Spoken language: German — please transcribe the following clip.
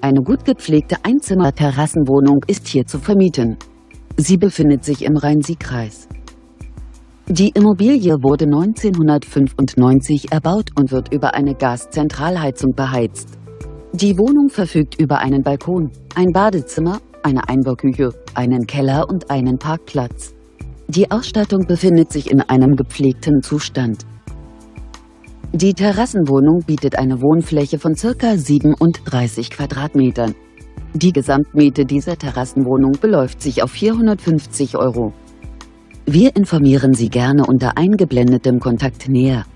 Eine gut gepflegte Einzimmer-Terrassenwohnung ist hier zu vermieten. Sie befindet sich im Rhein-Sieg-Kreis. Die Immobilie wurde 1995 erbaut und wird über eine Gaszentralheizung beheizt. Die Wohnung verfügt über einen Balkon, ein Badezimmer, eine Einbauküche, einen Keller und einen Parkplatz. Die Ausstattung befindet sich in einem gepflegten Zustand. Die Terrassenwohnung bietet eine Wohnfläche von ca. 37 Quadratmetern. Die Gesamtmiete dieser Terrassenwohnung beläuft sich auf 450 Euro. Wir informieren Sie gerne unter eingeblendetem Kontakt näher.